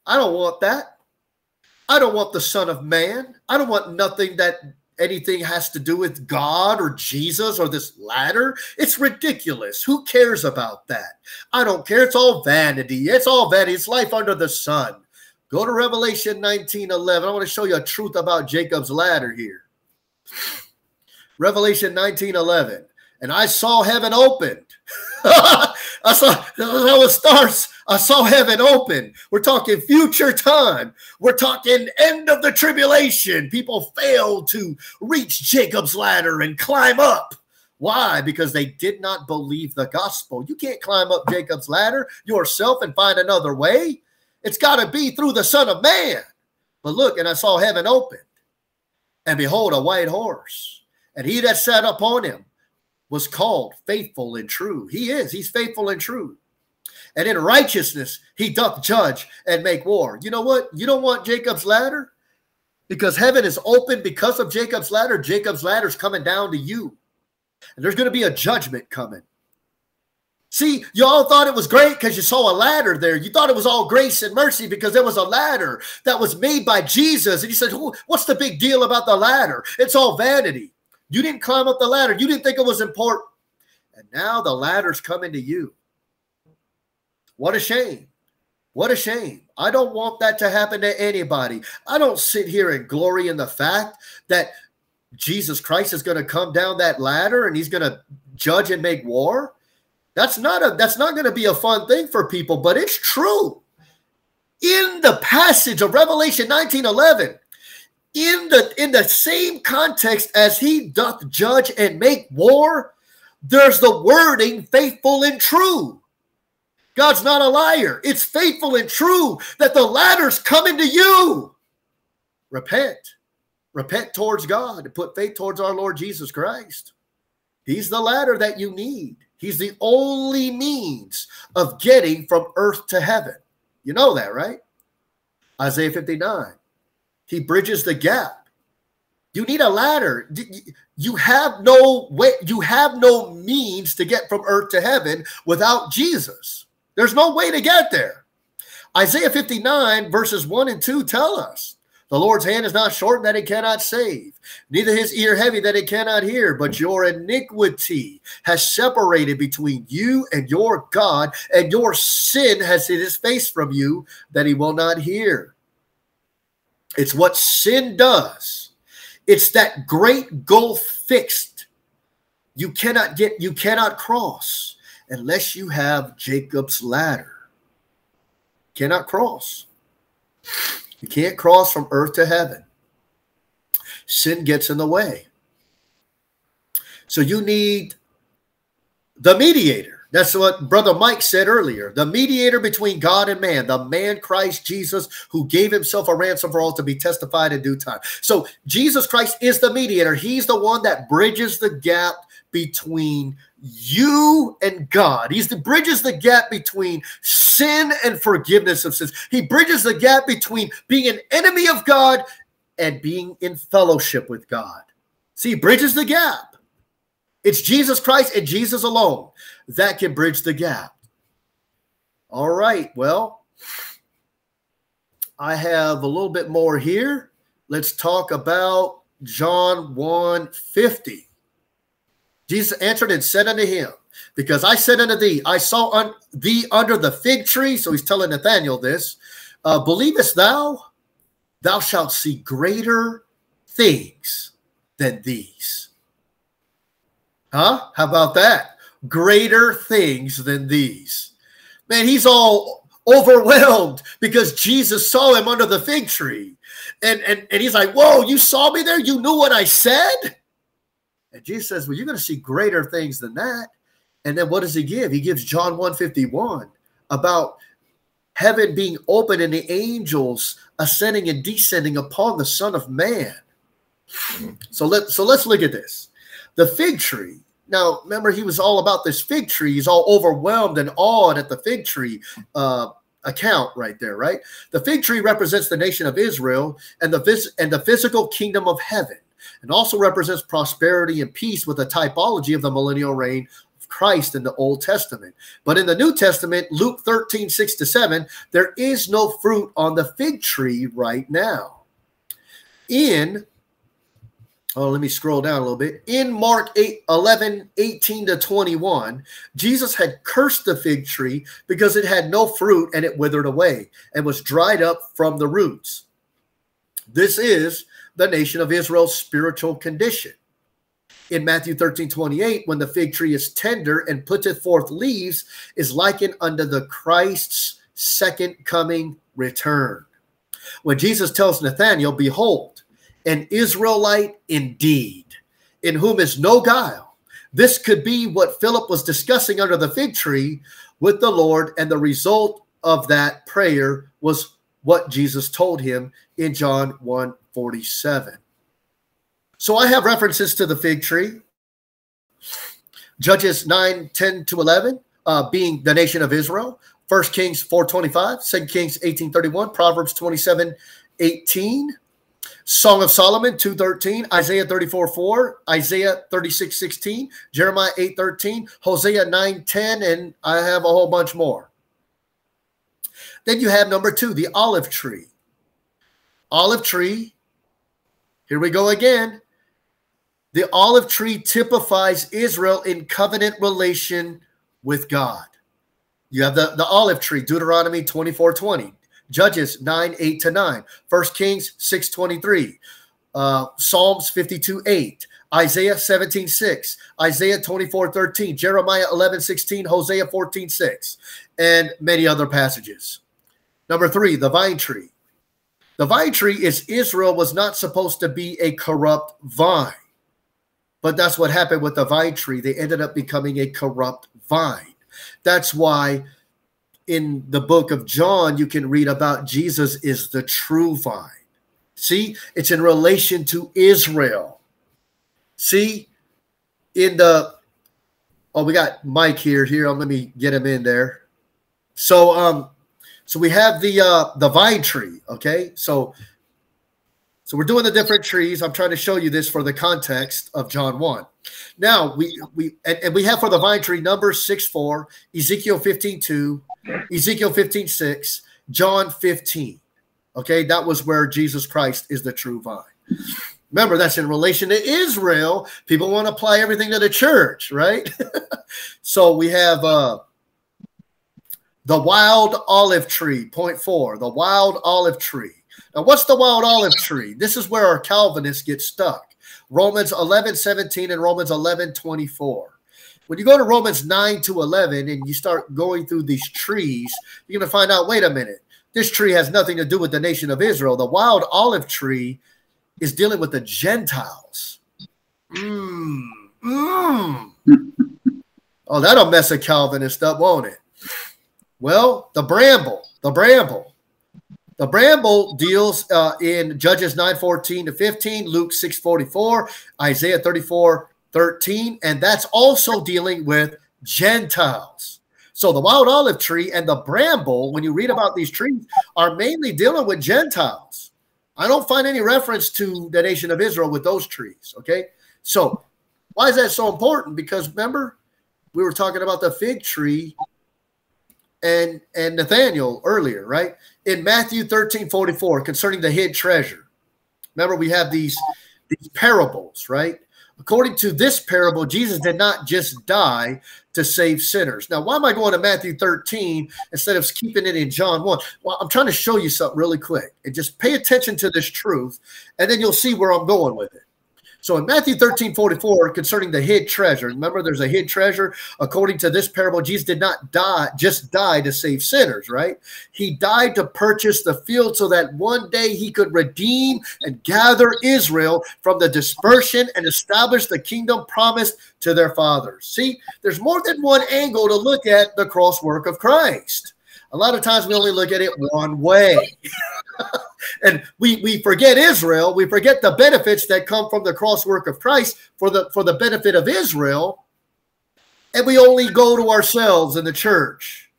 I don't want that. I don't want the Son of Man. I don't want nothing that anything has to do with God or Jesus or this ladder. It's ridiculous. Who cares about that? I don't care. It's all vanity. It's all vanity. It's life under the sun. Go to Revelation 19 11. I want to show you a truth about Jacob's ladder here. Revelation 19 11. And I saw heaven opened. I saw that's how it starts. I saw heaven open. We're talking future time. We're talking end of the tribulation. People failed to reach Jacob's ladder and climb up. Why? Because they did not believe the gospel. You can't climb up Jacob's ladder yourself and find another way. It's got to be through the Son of Man. But look, and I saw heaven open, and behold, a white horse, and he that sat upon him was called faithful and true. He is. He's faithful and true. And in righteousness, he doth judge and make war. You know what? You don't want Jacob's ladder because heaven is open because of Jacob's ladder. Jacob's ladder is coming down to you. And there's going to be a judgment coming. See, you all thought it was great because you saw a ladder there. You thought it was all grace and mercy because there was a ladder that was made by Jesus. And you said, What's the big deal about the ladder? It's all vanity. You didn't climb up the ladder. You didn't think it was important. And now the ladder's coming to you. What a shame. What a shame. I don't want that to happen to anybody. I don't sit here and glory in the fact that Jesus Christ is going to come down that ladder and he's going to judge and make war. That's not a that's not going to be a fun thing for people, but it's true. In the passage of Revelation 19:11, in the in the same context as he doth judge and make war, there's the wording faithful and true. God's not a liar. It's faithful and true that the ladder's coming to you. Repent. Repent towards God and put faith towards our Lord Jesus Christ. He's the ladder that you need. He's the only means of getting from earth to heaven. You know that, right? Isaiah 59. He bridges the gap. You need a ladder. You have no way, you have no means to get from earth to heaven without Jesus. There's no way to get there. Isaiah 59, verses 1 and 2 tell us the Lord's hand is not short that it cannot save, neither his ear heavy that it cannot hear, but your iniquity has separated between you and your God, and your sin has hid his face from you that he will not hear. It's what sin does. It's that great gulf fixed. You cannot get, you cannot cross unless you have Jacob's ladder. Cannot cross. You can't cross from earth to heaven. Sin gets in the way. So you need the mediator. That's what Brother Mike said earlier. The mediator between God and man, the man Christ Jesus, who gave himself a ransom for all to be testified in due time. So Jesus Christ is the mediator. He's the one that bridges the gap between you and God. He's the bridges the gap between sin and forgiveness of sins. He bridges the gap between being an enemy of God and being in fellowship with God. See, bridges the gap. It's Jesus Christ and Jesus alone that can bridge the gap. All right. Well, I have a little bit more here. Let's talk about John 1 50. Jesus answered and said unto him, Because I said unto thee, I saw un- thee under the fig tree. So he's telling Nathanael this. Uh, Believest thou? Thou shalt see greater things than these. Huh? How about that? Greater things than these. Man, he's all overwhelmed because Jesus saw him under the fig tree. And, and, and he's like, Whoa, you saw me there? You knew what I said? And Jesus says, Well, you're going to see greater things than that. And then what does he give? He gives John 151 about heaven being open and the angels ascending and descending upon the Son of Man. So let so let's look at this. The fig tree. Now, remember, he was all about this fig tree. He's all overwhelmed and awed at the fig tree uh, account right there, right? The fig tree represents the nation of Israel and the and the physical kingdom of heaven and also represents prosperity and peace with a typology of the millennial reign of Christ in the Old Testament. But in the New Testament, Luke 13, 6 to 7, there is no fruit on the fig tree right now. In Oh, let me scroll down a little bit. In Mark 8, 11, 18 to 21, Jesus had cursed the fig tree because it had no fruit and it withered away and was dried up from the roots. This is the nation of Israel's spiritual condition. In Matthew 13, 28, when the fig tree is tender and putteth forth leaves, is likened unto the Christ's second coming return. When Jesus tells Nathanael, Behold, an Israelite indeed, in whom is no guile. This could be what Philip was discussing under the fig tree with the Lord, and the result of that prayer was what Jesus told him in John 1 47. So I have references to the fig tree. Judges 9, 10 to 11, uh, being the nation of Israel. First Kings 425, Second Kings 1831, Proverbs 27, 18, Song of Solomon 213, Isaiah 34, 4, Isaiah 36, 16, Jeremiah 8, 13, Hosea 9, 10, and I have a whole bunch more. Then you have number two, the olive tree. Olive tree here we go again. The olive tree typifies Israel in covenant relation with God. You have the, the olive tree, Deuteronomy 24 20, Judges 9 8 to 9, 1 Kings 6 23, uh, Psalms 52 8, Isaiah 17 6, Isaiah 24 13, Jeremiah 11 16, Hosea 14 6, and many other passages. Number three, the vine tree. The vine tree is Israel was not supposed to be a corrupt vine. But that's what happened with the vine tree. They ended up becoming a corrupt vine. That's why in the book of John, you can read about Jesus is the true vine. See, it's in relation to Israel. See, in the oh, we got Mike here. Here, let me get him in there. So, um, so we have the uh the vine tree. Okay, so so we're doing the different trees. I'm trying to show you this for the context of John 1. Now we we and, and we have for the vine tree number 6 4, Ezekiel 15 2, Ezekiel 15 6, John 15. Okay, that was where Jesus Christ is the true vine. Remember, that's in relation to Israel. People want to apply everything to the church, right? so we have uh the wild olive tree, point four, the wild olive tree. Now, what's the wild olive tree? This is where our Calvinists get stuck. Romans 11, 17 and Romans 11, 24. When you go to Romans 9 to 11 and you start going through these trees, you're going to find out wait a minute, this tree has nothing to do with the nation of Israel. The wild olive tree is dealing with the Gentiles. Mm, mm. oh, that'll mess a Calvinist up, won't it? Well, the bramble, the bramble. The bramble deals uh, in Judges 9:14 to 15, Luke 6:44, Isaiah 34 13, and that's also dealing with Gentiles. So the wild olive tree and the bramble, when you read about these trees, are mainly dealing with Gentiles. I don't find any reference to the nation of Israel with those trees. Okay. So why is that so important? Because remember, we were talking about the fig tree and and Nathanael earlier, right? In Matthew 13, 44, concerning the hid treasure. Remember, we have these, these parables, right? According to this parable, Jesus did not just die to save sinners. Now, why am I going to Matthew 13 instead of keeping it in John 1? Well, I'm trying to show you something really quick and just pay attention to this truth, and then you'll see where I'm going with it. So in Matthew 13, 44, concerning the hid treasure, remember there's a hid treasure. According to this parable, Jesus did not die, just die to save sinners, right? He died to purchase the field so that one day he could redeem and gather Israel from the dispersion and establish the kingdom promised to their fathers. See, there's more than one angle to look at the cross work of Christ. A lot of times we only look at it one way. and we we forget Israel. We forget the benefits that come from the cross work of Christ for the for the benefit of Israel. And we only go to ourselves in the church.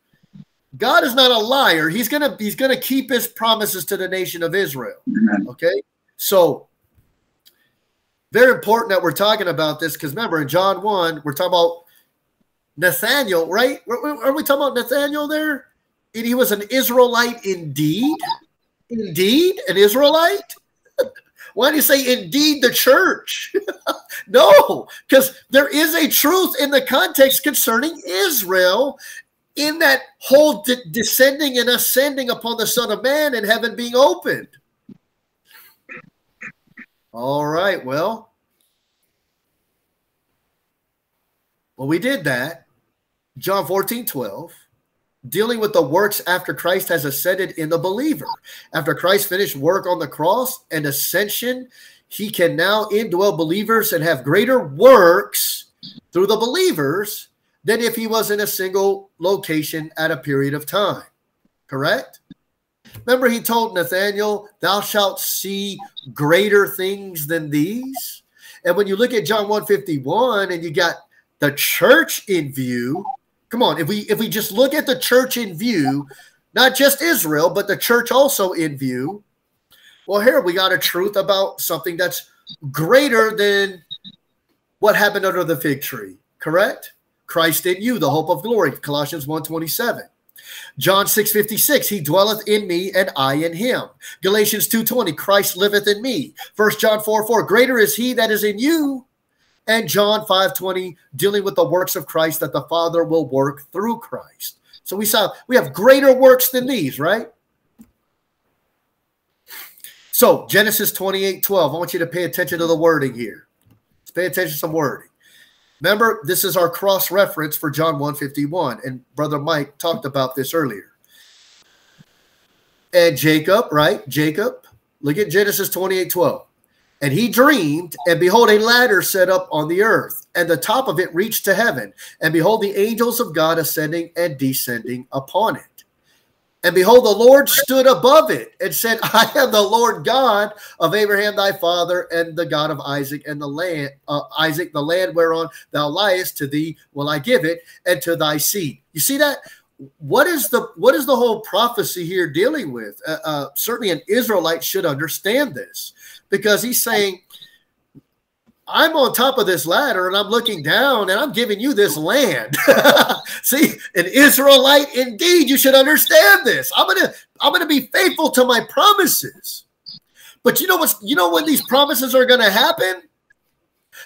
God is not a liar. He's gonna he's gonna keep his promises to the nation of Israel. Okay, so very important that we're talking about this because remember in John one we're talking about Nathanael, right? Are we talking about Nathanael there? He was an Israelite indeed indeed an Israelite? Why do you say indeed the church? no, because there is a truth in the context concerning Israel in that whole de- descending and ascending upon the Son of Man and heaven being opened. All right, well, well, we did that. John 14, 12 dealing with the works after Christ has ascended in the believer. After Christ finished work on the cross and ascension, he can now indwell believers and have greater works through the believers than if he was in a single location at a period of time. Correct? Remember, he told Nathanael, Thou shalt see greater things than these. And when you look at John 151 and you got the church in view, Come on, if we if we just look at the church in view, not just Israel, but the church also in view, well, here we got a truth about something that's greater than what happened under the fig tree, correct? Christ in you, the hope of glory, Colossians 1:27. John 6:56, he dwelleth in me and I in him. Galatians 2:20, Christ liveth in me. First John 4, 4, greater is he that is in you and John 5:20 dealing with the works of Christ that the Father will work through Christ. So we saw we have greater works than these, right? So Genesis 28 12. I want you to pay attention to the wording here. Let's pay attention to some wording. Remember, this is our cross reference for John 151. And Brother Mike talked about this earlier. And Jacob, right? Jacob, look at Genesis 28 12. And he dreamed, and behold, a ladder set up on the earth, and the top of it reached to heaven. And behold, the angels of God ascending and descending upon it. And behold, the Lord stood above it and said, I am the Lord God of Abraham thy father, and the God of Isaac and the land, uh, Isaac, the land whereon thou liest, to thee will I give it, and to thy seed. You see that? What is the what is the whole prophecy here dealing with? Uh, uh, certainly, an Israelite should understand this because he's saying, I'm on top of this ladder and I'm looking down and I'm giving you this land. See, an Israelite indeed, you should understand this. I'm gonna I'm gonna be faithful to my promises. But you know what's you know when these promises are gonna happen?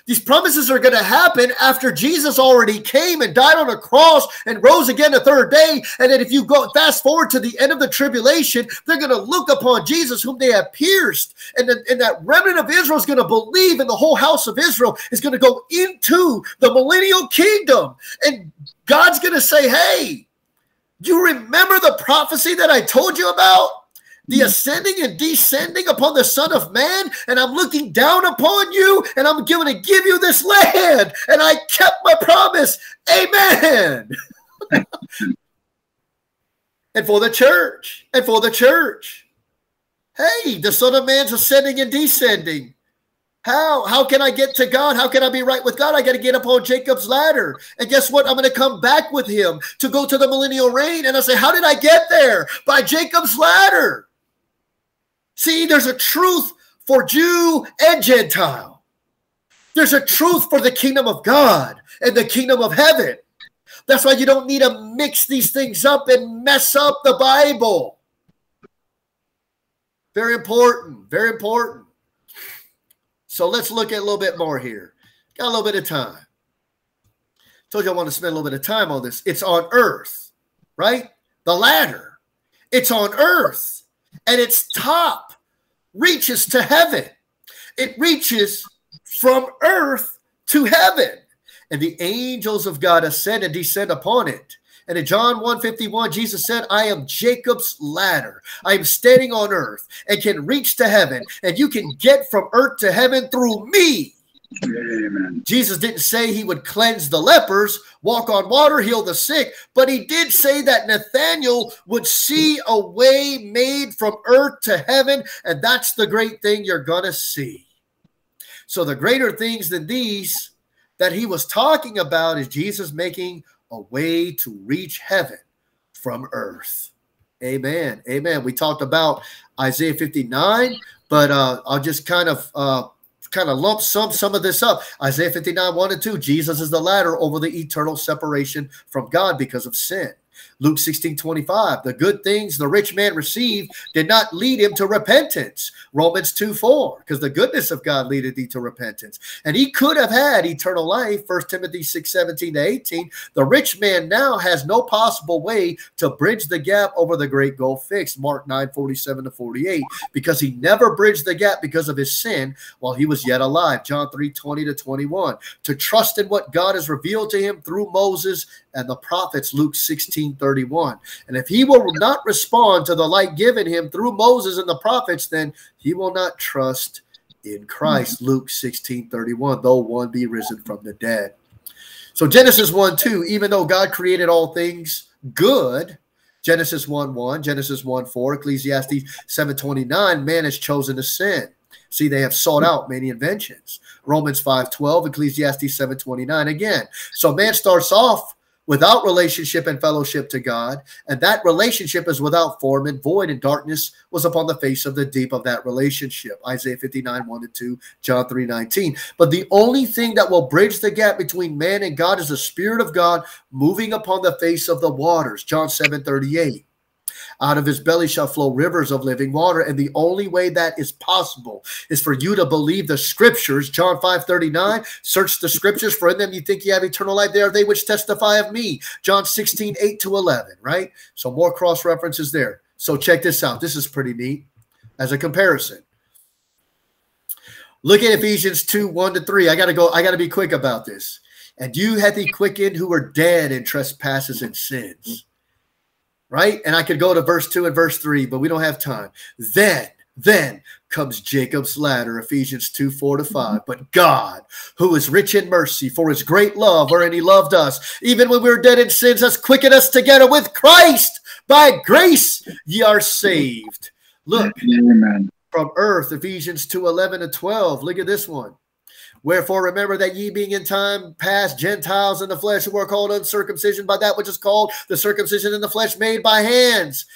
These promises are going to happen after Jesus already came and died on a cross and rose again the third day. And then if you go fast forward to the end of the tribulation, they're going to look upon Jesus, whom they have pierced. And, then, and that remnant of Israel is going to believe, and the whole house of Israel is going to go into the millennial kingdom. And God's going to say, Hey, you remember the prophecy that I told you about? The ascending and descending upon the Son of Man, and I'm looking down upon you, and I'm going to give you this land, and I kept my promise. Amen. and for the church, and for the church. Hey, the Son of Man's ascending and descending. How? How can I get to God? How can I be right with God? I got to get up on Jacob's ladder. And guess what? I'm going to come back with him to go to the millennial reign. And I say, How did I get there? By Jacob's ladder. See, there's a truth for Jew and Gentile. There's a truth for the kingdom of God and the kingdom of heaven. That's why you don't need to mix these things up and mess up the Bible. Very important. Very important. So let's look at a little bit more here. Got a little bit of time. Told you I want to spend a little bit of time on this. It's on earth, right? The ladder. It's on earth and its top reaches to heaven. It reaches from earth to heaven. And the angels of God ascend and descend upon it. And in John 151, Jesus said, I am Jacob's ladder. I am standing on earth and can reach to heaven. And you can get from earth to heaven through me. Amen. Jesus didn't say he would cleanse the lepers, walk on water, heal the sick, but he did say that Nathanael would see a way made from earth to heaven, and that's the great thing you're going to see. So, the greater things than these that he was talking about is Jesus making a way to reach heaven from earth. Amen. Amen. We talked about Isaiah 59, but uh, I'll just kind of uh, kind of lump sum some of this up. Isaiah 59, 1 and 2, Jesus is the ladder over the eternal separation from God because of sin. Luke 16 25, the good things the rich man received did not lead him to repentance. Romans 2 4, because the goodness of God leadeth thee to repentance. And he could have had eternal life. 1 Timothy 6 17 to 18. The rich man now has no possible way to bridge the gap over the great goal fixed. Mark 9 47 to 48, because he never bridged the gap because of his sin while he was yet alive. John 3 20 to 21. To trust in what God has revealed to him through Moses and the prophets, Luke 16 31. And if he will not respond to the light given him through Moses and the prophets, then he will not trust in Christ, mm-hmm. Luke 16 31, though one be risen from the dead. So Genesis 1 2, even though God created all things good, Genesis 1 1, Genesis 1 4, Ecclesiastes 7 29, man has chosen to sin. See, they have sought out many inventions. Romans 5 12, Ecclesiastes 7 29 again. So man starts off without relationship and fellowship to God, and that relationship is without form and void, and darkness was upon the face of the deep of that relationship. Isaiah 59, 1 and 2, John 3, 19. But the only thing that will bridge the gap between man and God is the Spirit of God moving upon the face of the waters, John 7, 38. Out of his belly shall flow rivers of living water. And the only way that is possible is for you to believe the scriptures. John 5 39, search the scriptures, for in them you think you have eternal life. They are they which testify of me. John 16 8 to 11, right? So more cross references there. So check this out. This is pretty neat as a comparison. Look at Ephesians 2 1 to 3. I got to go, I got to be quick about this. And you had the quickened who were dead in trespasses and sins. Right? And I could go to verse 2 and verse 3, but we don't have time. Then, then comes Jacob's ladder, Ephesians 2 4 to 5. But God, who is rich in mercy, for his great love, wherein he loved us, even when we were dead in sins, has quickened us together with Christ. By grace ye are saved. Look, Amen from earth, Ephesians 2 11 to 12. Look at this one. Wherefore, remember that ye being in time past Gentiles in the flesh who were called uncircumcision by that which is called the circumcision in the flesh made by hands,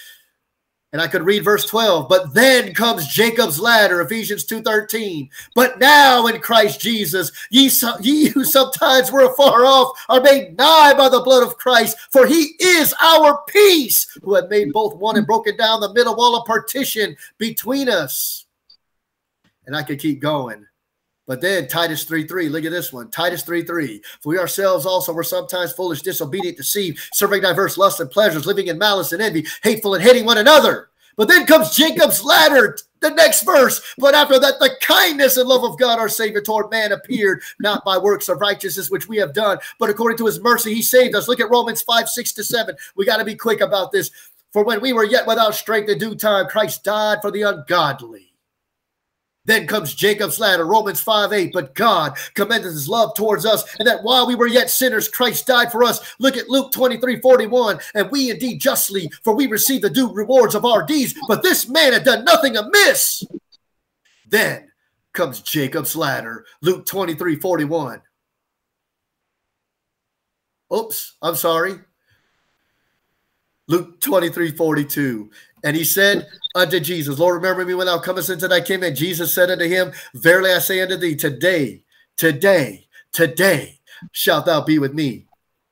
and I could read verse 12, but then comes Jacob's ladder, Ephesians 2:13. But now in Christ Jesus, ye, ye who sometimes were afar off are made nigh by the blood of Christ, for he is our peace, who had made both one and broken down the middle wall of partition between us. And I could keep going. But then Titus 3 3, look at this one. Titus 3 3. For we ourselves also were sometimes foolish, disobedient, deceived, serving diverse lusts and pleasures, living in malice and envy, hateful and hating one another. But then comes Jacob's ladder, the next verse. But after that, the kindness and love of God our Savior toward man appeared, not by works of righteousness which we have done, but according to his mercy, he saved us. Look at Romans 5 6 to 7. We got to be quick about this. For when we were yet without strength in due time, Christ died for the ungodly. Then comes Jacob's ladder, Romans 5 8. But God commended his love towards us, and that while we were yet sinners, Christ died for us. Look at Luke 23 41. And we indeed justly, for we receive the due rewards of our deeds. But this man had done nothing amiss. Then comes Jacob's ladder, Luke 23 41. Oops, I'm sorry. Luke 23 42. And he said unto Jesus, Lord, remember me when thou comest into thy kingdom. And Jesus said unto him, Verily I say unto thee, today, today, today shalt thou be with me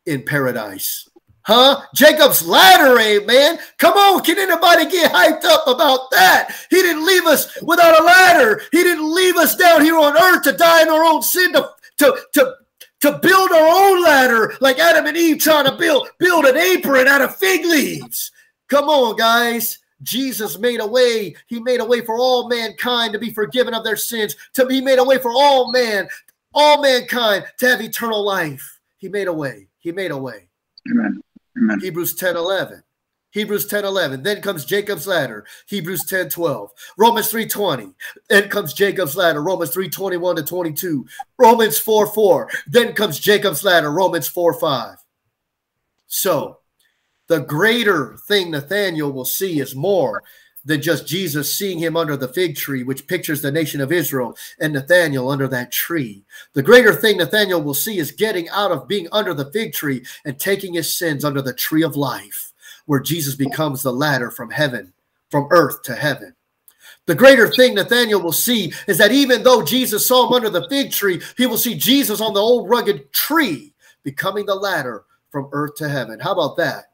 in paradise. Huh? Jacob's ladder, man? Come on, can anybody get hyped up about that? He didn't leave us without a ladder. He didn't leave us down here on earth to die in our own sin, to, to, to, to build our own ladder like Adam and Eve trying to build, build an apron out of fig leaves. Come on, guys. Jesus made a way. He made a way for all mankind to be forgiven of their sins. To be made a way for all man, all mankind to have eternal life. He made a way. He made a way. Amen. Amen. Hebrews 10 11. Hebrews 10 11. Then comes Jacob's ladder. Hebrews 10 12. Romans 3 20. Then comes Jacob's ladder. Romans 3 21 to 22. Romans 4 4. Then comes Jacob's ladder. Romans 4 5. So, the greater thing Nathanael will see is more than just Jesus seeing him under the fig tree, which pictures the nation of Israel and Nathanael under that tree. The greater thing Nathanael will see is getting out of being under the fig tree and taking his sins under the tree of life, where Jesus becomes the ladder from heaven, from earth to heaven. The greater thing Nathanael will see is that even though Jesus saw him under the fig tree, he will see Jesus on the old rugged tree, becoming the ladder from earth to heaven. How about that?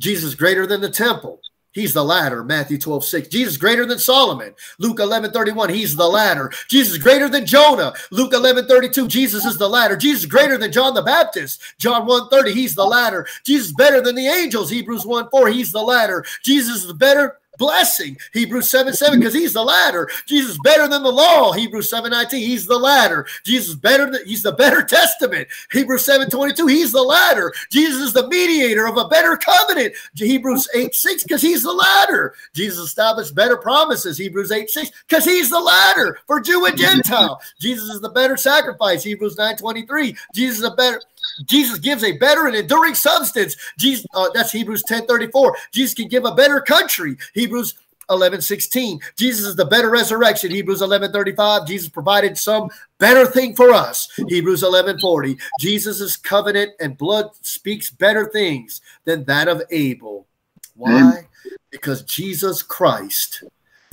Jesus greater than the temple. He's the ladder, Matthew 12, 6. Jesus greater than Solomon, Luke 11, 31. He's the ladder. Jesus greater than Jonah, Luke 11, 32. Jesus is the ladder. Jesus greater than John the Baptist, John 1, 30. He's the ladder. Jesus better than the angels, Hebrews 1, 4. He's the ladder. Jesus is better blessing. Hebrews 7 7, because he's the ladder. Jesus better than the law. Hebrews 7 19, he's the ladder. Jesus better than he's the better testament. Hebrews 7 22, he's the ladder. Jesus is the mediator of a better covenant. Hebrews 8 6, because he's the ladder. Jesus established better promises. Hebrews 8 6, because he's the ladder for Jew and Gentile. Jesus is the better sacrifice. Hebrews 9 23, Jesus is a better Jesus gives a better and enduring substance. Jesus, uh, that's Hebrews 10 34. Jesus can give a better country. Hebrews 11 16. Jesus is the better resurrection. Hebrews 11 35. Jesus provided some better thing for us. Hebrews 11 40. Jesus' covenant and blood speaks better things than that of Abel. Why? Because Jesus Christ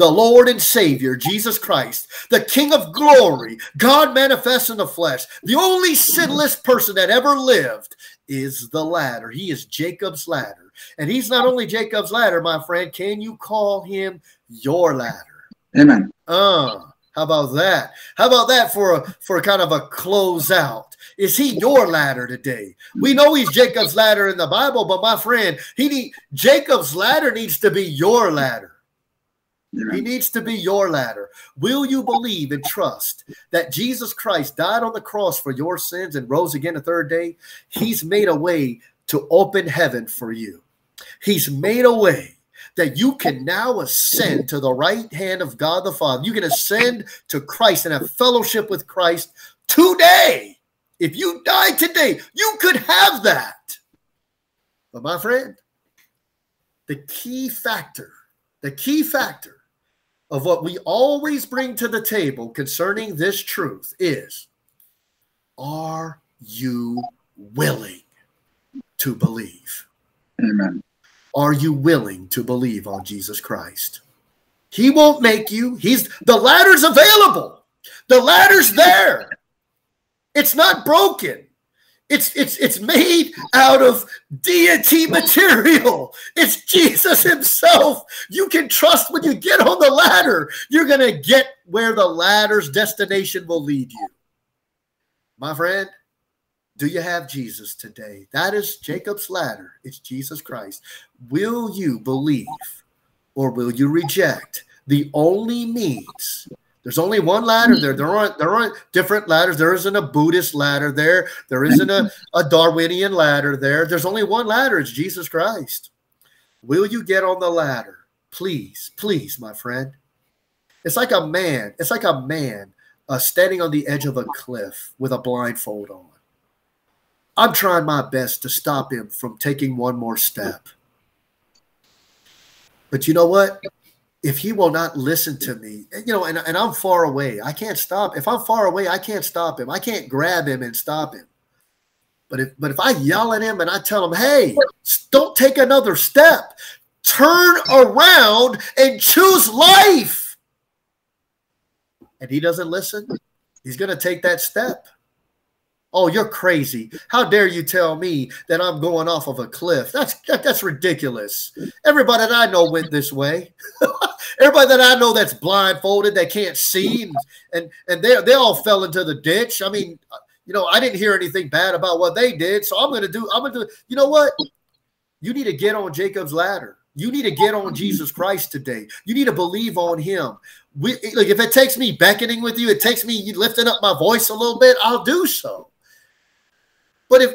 the Lord and Savior, Jesus Christ, the King of glory, God manifest in the flesh, the only sinless person that ever lived, is the ladder. He is Jacob's ladder. And he's not only Jacob's ladder, my friend. Can you call him your ladder? Amen. Uh, how about that? How about that for a for kind of a closeout? Is he your ladder today? We know he's Jacob's ladder in the Bible, but my friend, he need Jacob's ladder needs to be your ladder. He needs to be your ladder. Will you believe and trust that Jesus Christ died on the cross for your sins and rose again the third day? He's made a way to open heaven for you. He's made a way that you can now ascend to the right hand of God the Father. You can ascend to Christ and have fellowship with Christ today. If you died today, you could have that. But my friend, the key factor, the key factor of what we always bring to the table concerning this truth is are you willing to believe? Amen. Are you willing to believe on Jesus Christ? He won't make you. He's the ladder's available. The ladder's there. It's not broken. It's it's it's made out of deity material. It's Jesus himself. You can trust when you get on the ladder, you're going to get where the ladder's destination will lead you. My friend, do you have Jesus today? That is Jacob's ladder. It's Jesus Christ. Will you believe or will you reject the only means there's only one ladder there. There aren't there aren't different ladders. There isn't a Buddhist ladder there. There isn't a, a Darwinian ladder there. There's only one ladder. It's Jesus Christ. Will you get on the ladder? Please, please, my friend. It's like a man. It's like a man uh, standing on the edge of a cliff with a blindfold on. I'm trying my best to stop him from taking one more step. But you know what? If he will not listen to me, you know, and, and I'm far away, I can't stop. If I'm far away, I can't stop him. I can't grab him and stop him. But if but if I yell at him and I tell him, hey, don't take another step, turn around and choose life. And he doesn't listen, he's gonna take that step. Oh, you're crazy. How dare you tell me that I'm going off of a cliff? That's that's ridiculous. Everybody that I know went this way. Everybody that I know that's blindfolded, that can't see, and and, and they they all fell into the ditch. I mean, uh, you know, I didn't hear anything bad about what they did, so I'm going to do. I'm to. do. You know what? You need to get on Jacob's ladder. You need to get on Jesus Christ today. You need to believe on Him. We, like if it takes me beckoning with you, it takes me lifting up my voice a little bit. I'll do so. But if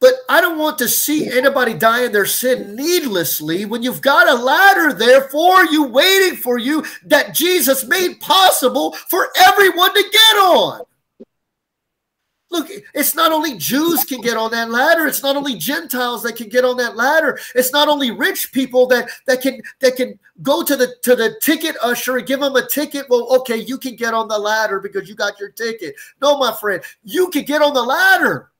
but I don't want to see anybody die in their sin needlessly when you've got a ladder there for you, waiting for you, that Jesus made possible for everyone to get on. Look, it's not only Jews can get on that ladder. It's not only Gentiles that can get on that ladder. It's not only rich people that that can that can go to the to the ticket usher and give them a ticket. Well, okay, you can get on the ladder because you got your ticket. No, my friend, you can get on the ladder.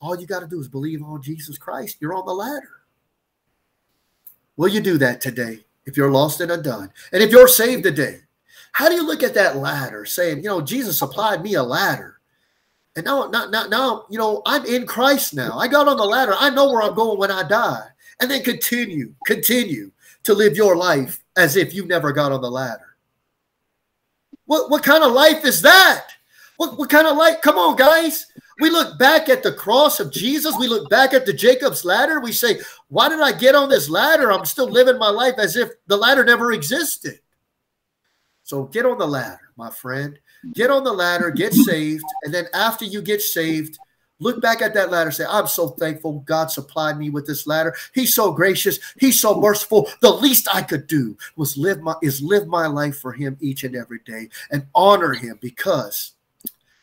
All you got to do is believe on Jesus Christ. You're on the ladder. Will you do that today if you're lost and undone? And if you're saved today, how do you look at that ladder saying, you know, Jesus supplied me a ladder? And now, now, now, now, you know, I'm in Christ now. I got on the ladder. I know where I'm going when I die. And then continue, continue to live your life as if you never got on the ladder. What, what kind of life is that? What, what kind of life? Come on, guys. We look back at the cross of Jesus. We look back at the Jacob's ladder. We say, why did I get on this ladder? I'm still living my life as if the ladder never existed. So get on the ladder, my friend. Get on the ladder, get saved. And then after you get saved, look back at that ladder say, I'm so thankful God supplied me with this ladder. He's so gracious. He's so merciful. The least I could do was live my is live my life for him each and every day and honor him because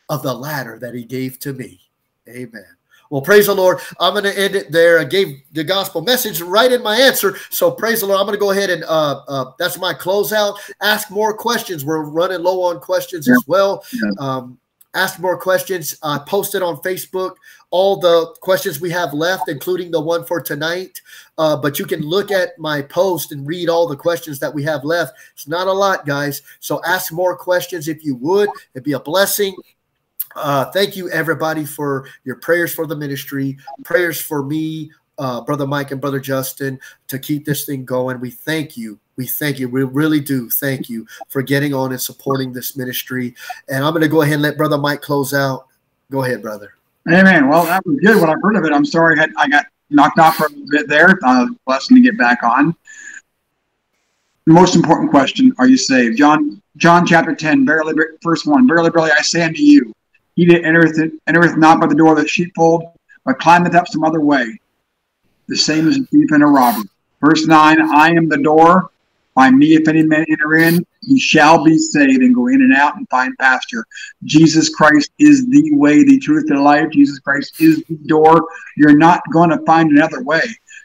of the ladder that he gave to me. Amen. Well, praise the Lord. I'm going to end it there. I gave the gospel message right in my answer. So praise the Lord. I'm going to go ahead and uh, uh, that's my closeout. Ask more questions. We're running low on questions yeah. as well. Yeah. Um, ask more questions. I posted on Facebook all the questions we have left, including the one for tonight. Uh, but you can look at my post and read all the questions that we have left. It's not a lot, guys. So ask more questions if you would. It'd be a blessing. Uh, thank you, everybody, for your prayers for the ministry, prayers for me, uh, Brother Mike and Brother Justin to keep this thing going. We thank you. We thank you. We really do thank you for getting on and supporting this ministry. And I'm going to go ahead and let Brother Mike close out. Go ahead, brother. Amen. Well, that was good when I heard of it. I'm sorry I got knocked off for a bit there. Uh, blessing to get back on. The most important question: Are you saved? John, John chapter ten, verily, verse one. Verily, verily, I say unto you, he that entereth, entereth not by the door of the sheepfold, but climbeth up some other way, the same as a thief and a robber. Verse nine: I am the door. By me, if any man enter in, he shall be saved and go in and out and find pasture. Jesus Christ is the way, the truth, and the life. Jesus Christ is the door. You're not going to find another way.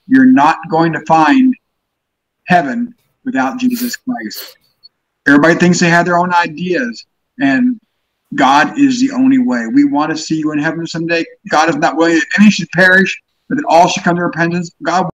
You're not going to find heaven without Jesus Christ. Everybody thinks they have their own ideas, and God is the only way. We want to see you in heaven someday. God is not willing that any should perish, but that all should come to repentance. God